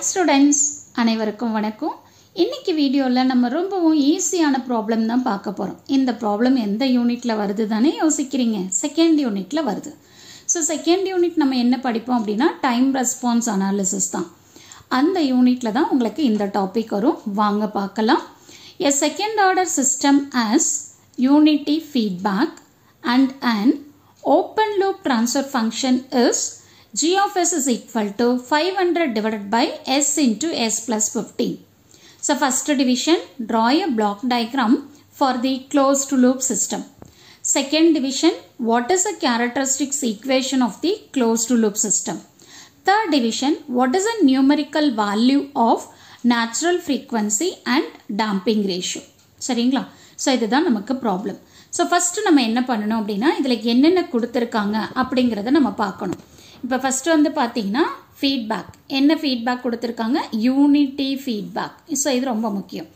Hi students அனைவருக்கும் வணக்கம். இன்னைக்கு வீடியோவில் நம்ம ரொம்பவும் ஈஸியான ப்ராப்ளம் தான் பார்க்க போகிறோம் இந்த ப்ராப்ளம் எந்த யூனிட்டில் வருது தானே யோசிக்கிறீங்க. செகண்ட் யூனிட்டில் வருது. ஸோ செகண்ட் யூனிட் நம்ம என்ன படிப்போம் அப்படின்னா டைம் ரெஸ்பான்ஸ் அனாலிசிஸ் தான். அந்த யூனிட்டில் தான் உங்களுக்கு இந்த டாபிக் வரும். வாங்க பார்க்கலாம். A second order system as unity feedback and and open loop transfer function is g of s is equal to 500 divided by s into s plus 15. So first division, draw a block diagram for the closed loop system. Second division, what is the characteristics equation of the closed loop system? Third division, what is the numerical value of natural frequency and damping ratio? சரிங்களா so இதுதான் நமக்கு problem so first நம்ம என்ன பண்ணணும் அப்படின்னா இதில் என்னென்ன கொடுத்துருக்காங்க அப்படிங்கிறத நம்ம பார்க்கணும் இப்போ ஃபஸ்ட்டு வந்து பார்த்தீங்கன்னா ஃபீட்பேக் என்ன ஃபீட்பேக் கொடுத்துருக்காங்க? யூனிட்டி ஃபீட்பேக் ஸோ இது ரொம்ப முக்கியம்.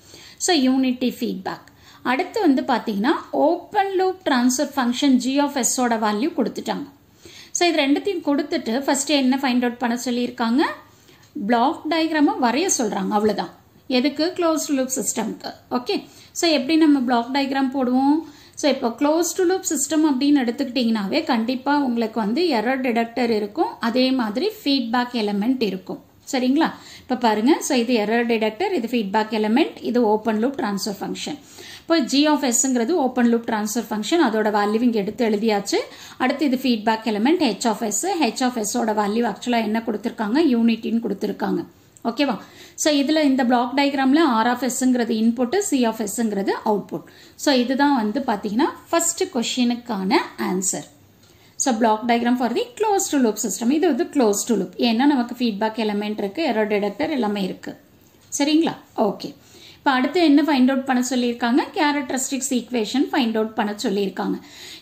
ஸோ யூனிட்டி ஃபீட்பேக் அடுத்து வந்து பார்த்தீங்கன்னா open loop transfer function G value கொடுத்துட்டாங்க. ஸோ இது ரெண்டுத்தையும் கொடுத்துட்டு ஃபஸ்ட்டு என்ன ஃபைண்ட் அவுட் பண்ண சொல்லியிருக்காங்க? பிளாக் டயக்ராமை வரைய சொல்கிறாங்க அவ்வளோதான் எதுக்கு? க்ளோஸ் லூப் சிஸ்டம்க்கு ஓகே ஸோ எப்படி நம்ம பிளாக் டயக்ராம் போடுவோம்? ஸோ இப்போ க்ளோஸ் டு லூப் சிஸ்டம் அப்படின்னு எடுத்துக்கிட்டிங்கனாவே கண்டிப்பாக உங்களுக்கு வந்து எரர் டிடெக்டர் இருக்கும். அதே மாதிரி ஃபீட்பேக் எலமெண்ட் இருக்கும். சரிங்களா? இப்போ பாருங்கள் ஸோ இது எரர் டிடக்டர் இது ஃபீட்பேக் எலமெண்ட் இது ஓப்பன் லூப் ட்ரான்ஸ்ஃபர் ஃபங்க்ஷன் இப்போ ஜி ஆஃப் எஸ்ங்கிறது ஓப்பன் லூப் ட்ரான்ஸ்ஃபர் ஃபங்க்ஷன் அதோட வேல்யூ இங்கே எடுத்து எழுதியாச்சு. அடுத்து இது feedback element H of S H of எஸ்ஸோட value ஆக்சுவலாக என்ன கொடுத்துருக்காங்க? யூனிட்டின்னு கொடுத்துருக்காங்க. ஓகேவா ஸோ இதில் இந்த பிளாக் டயக்ராமில் ஆர் ஆஃப் எஸ்ங்கிறது இன்புட்டு சி ஆஃப் எஸ்ங்கிறது அவுட்புட் ஸோ இதுதான் வந்து பார்த்தீங்கன்னா first கொஷினுக்கான answer so block diagram for the close to loop system இது வந்து க்ளோஸ் டு லூப் ஏன்னா நமக்கு ஃபீட்பேக் எலமெண்ட் இருக்குது எரோ டிடெக்டர் எல்லாமே இருக்குது சரிங்களா? ஓகே இப்போ அடுத்து என்ன ஃபைண்ட் அவுட் பண்ண சொல்லியிருக்காங்க? கேரக்டரிஸ்டிக்ஸ் ஈக்குவேஷன் ஃபைண்ட் அவுட் பண்ண சொல்லியிருக்காங்க.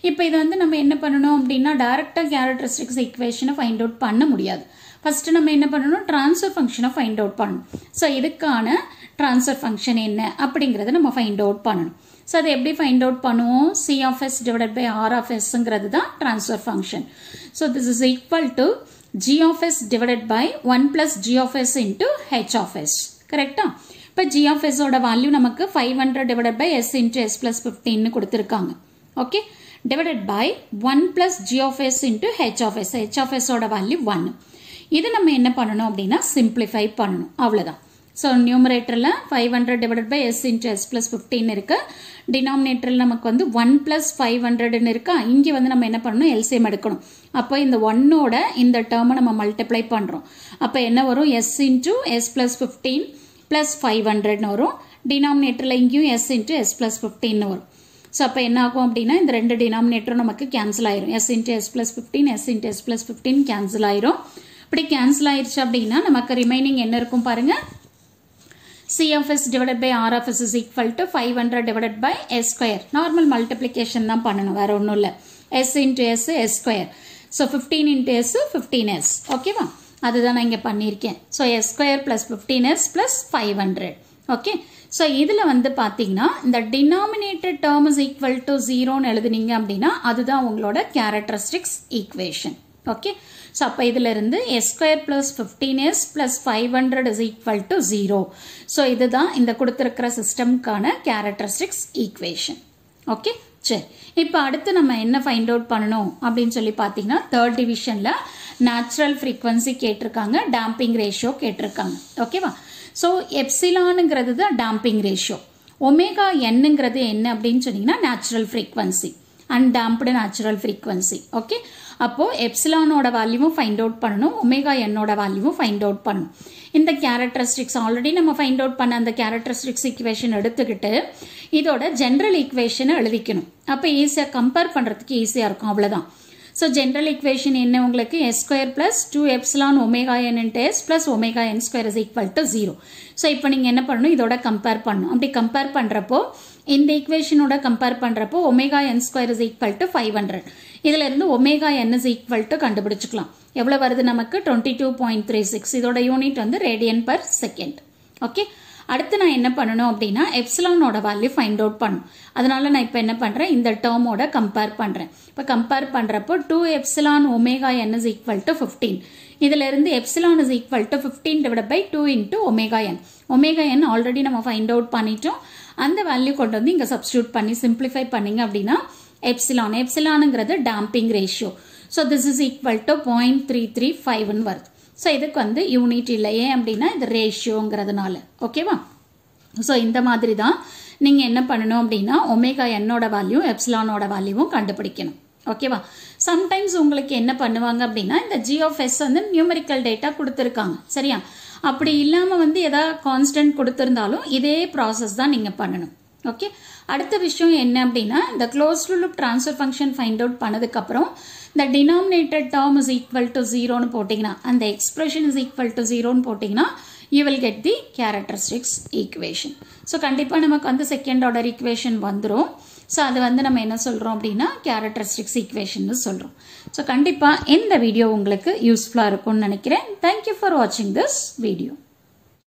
இப்போ இது வந்து நம்ம என்ன பண்ணணும் அப்படின்னா டேரெக்டாக கேரக்டரிஸ்டிக்ஸ் ஈக்குவேஷனை ஃபைண்ட் அவுட் பண்ண முடியாது. ஃபஸ்ட்டு நம்ம என்ன பண்ணணும்? ட்ரான்ஸ்ஃபர் ஃபங்க்ஷனை ஃபைண்ட் அவுட் பண்ணணும். ஸோ இதுக்கான ட்ரான்ஸ்ஃபர் ஃபங்க்ஷன் என்ன? அப்படிங்கிறத நம்ம ஃபைண்ட் அவுட் பண்ணணும். ஸோ அதை எப்படி ஃபைண்ட் அவுட் பண்ணுவோம்? C of S divide by R of எஸ்ங்கிறது தான் transfer function so this is equal to G of S divide by one plus G of S into H of S கரெக்டா இப்போ G of எஸோட value நமக்கு five hundred divide by S into S plus ஃபிஃப்டின்னு கொடுத்துருக்காங்க. Okay divided by one plus G of S into H of S H of எஸோட value one இது நம்ம என்ன பண்ணணும் அப்படின்னா சிம்பிளிஃபை பண்ணணும். அவ்வளோதான் ஸோ நியூமரேட்டரில் five hundred divide by S into S plus fifteen இருக்கு. டினாமினேட்டரில் நமக்கு வந்து ஒன் ப்ளஸ் ஃபைவ் ஹண்ட்ரட்னு இருக்கா? இங்கே வந்து நம்ம என்ன பண்ணணும்? எல்சிஎம் எடுக்கணும். அப்போ இந்த ஒன்னோட இந்த டேர்மை நம்ம மல்டிப்ளை பண்ணுறோம் அப்போ என்ன வரும்? S into S plus fifteen plus five ஹண்ட்ரட்னு வரும். டினாமினேட்டரில் இங்கேயும் எஸ் இன்ட்டு எஸ் ப்ளஸ் ஃபிஃப்டின்னு வரும். ஸோ அப்போ என்ன ஆகும் அப்படின்னா இந்த ரெண்டு டினாமினேட்டரும் நமக்கு கேன்சல் ஆயிரும். S into S plus fifteen S into S plus fifteen cancel ஆயிரும். இப்படி கேன்சல் ஆயிடுச்சு அப்படின்னா நமக்கு ரிமைனிங் என்ன இருக்கும் பாருங்க. C of S of divided by R of S is equal to five hundred divided by S square normal multiplication தான் பண்ணணும் வேற ஒன்றும் இல்லை. S into S S square so fifteen into S fifteen S ஓகேவா அதுதான் நான் இங்கே பண்ணியிருக்கேன். So S square plus fifteen S plus five hundred okay so இதில் வந்து பார்த்தீங்கன்னா இந்த denominated term is equal to ஜீரோன்னு எழுதுனீங்க அப்படின்னா அதுதான் உங்களோட கேரக்டரிஸ்டிக்ஸ் ஈக்குவேஷன் ஓகே ஸோ அப்போ இதிலிருந்து S square plus fifteen S plus five hundred is equal to zero so இதுதான் இந்த கொடுத்துருக்கிற சிஸ்டம்க்கான கேரக்டரிஸ்டிக்ஸ் ஈக்குவேஷன் ஓகே சரி. இப்போ அடுத்து நம்ம என்ன ஃபைண்ட் அவுட் பண்ணணும் அப்படின்னு சொல்லி பார்த்தீங்கன்னா தேர்ட் டிவிஷனில் நேச்சுரல் ஃப்ரீக்வன்சி கேட்டிருக்காங்க டேம்பிங் ரேஷியோ கேட்டிருக்காங்க. ஓகேவா ஸோ எப்சிலானுங்கிறது தான் டேம்பிங் ரேஷியோ ஒமேகா என்னங்கிறது என்ன அப்படின்னு சொன்னீங்கன்னா natural frequency undamped natural frequency okay அப்போது எப்சிலானோட வேல்யூவும் ஃபைண்ட் அவுட் பண்ணணும் ஒமேகா என்னோட வேல்யூவும் ஃபைண்ட் அவுட் பண்ணணும் இந்த கேரக்டரிஸ்டிக்ஸ் ஆல்ரெடி நம்ம ஃபைண்ட் அவுட் பண்ண அந்த கேரக்டரிஸ்டிக்ஸ் ஈக்குவேஷன் எடுத்துக்கிட்டு இதோட ஜென்ரல் ஈக்குவேஷனை எழுதிக்கணும் அப்போ ஈஸியாக கம்பேர் பண்ணுறதுக்கு ஈஸியாக இருக்கும் அவ்வளோதான் ஸோ ஜென்ரல் ஈக்குவேஷன் என்ன உங்களுக்கு? S square plus two epsilon omega N into S plus omega N square is equal to zero so இப்போ நீங்கள் என்ன பண்ணணும்? இதோட கம்பேர் பண்ணணும். அப்படி கம்பேர் பண்ணுறப்போ இந்த ஈக்குவேஷனோட கம்பேர் பண்ணுறப்போ omega N square is equal to five hundred இதுல இருந்து omega N is equal to கண்டுபிடிச்சிக்கலாம். எவ்வளோ வருது நமக்கு? Twenty two point three six இதோட யூனிட் வந்து ரேடியன் பர் செகண்ட் ஓகே அடுத்து நான் என்ன பண்ணணும் அப்படின்னா எப்சிலானோட வேல்யூ ஃபைண்ட் அவுட் பண்ணும் அதனால நான் இப்போ என்ன பண்ணுறேன் இந்த டேர்மோட கம்பேர் பண்ணுறேன் இப்போ கம்பேர் பண்ணுறப்போ two epsilon omega N is equal to fifteen இதிலிருந்து epsilon is equal to fifteen divide by two into omega N omega N already நம்ம ஃபைண்ட் அவுட் பண்ணிட்டோம். அந்த வேல்யூ கொண்டு வந்து இங்கே சப்ஸ்டியூட் பண்ணி சிம்பிளிஃபை பண்ணீங்க அப்படின்னா epsilon எப்சிலானுங்கிறது damping ratio so this is equal to point three three ஃபைவ்னு வருது. ஸோ இதுக்கு வந்து யூனிட் இல்லை. ஏன் அப்படின்னா இது ரேஷியோங்கிறதுனால ஓகேவா ஸோ இந்த மாதிரி தான் நீங்கள் என்ன பண்ணணும் அப்படின்னா ஒமேகா என்னோட வேல்யூ எப்சிலானோட வேல்யூவும் கண்டுபிடிக்கணும். ஓகேவா சம்டைம்ஸ் உங்களுக்கு என்ன பண்ணுவாங்க அப்படின்னா இந்த ஜியோ ஃபெஸ் வந்து நியூமெரிக்கல் டேட்டா கொடுத்துருக்காங்க. சரியா? அப்படி இல்லாமல் வந்து எதாவது கான்ஸ்டன்ட் கொடுத்துருந்தாலும் இதே ப்ராசஸ் தான் நீங்கள் பண்ணணும். ஓகே அடுத்த விஷயம் என்ன அப்படின்னா இந்த close look transfer function find out பண்ணதுக்கப்புறம் இந்த denominated term is equal to ஜீரோன்னு போட்டிங்கன்னா அந்த எக்ஸ்பிரஷன் இஸ் ஈக்குவல் டு ஜீரோன்னு போட்டிங்கன்னா you will get the characteristics equation so கண்டிப்பாக நமக்கு வந்து செகண்ட் ஆர்டர் ஈக்குவேஷன் வந்துடும் ஸோ அது வந்து நம்ம என்ன சொல்கிறோம் அப்படின்னா கேரக்டரிஸ்டிக்ஸ் ஈக்குவேஷன் சொல்கிறோம் ஸோ கண்டிப்பாக இந்த வீடியோ உங்களுக்கு யூஸ்ஃபுல்லாக இருக்கும்னு நினைக்கிறேன். தேங்க்யூ ஃபார் வாட்சிங் திஸ் வீடியோ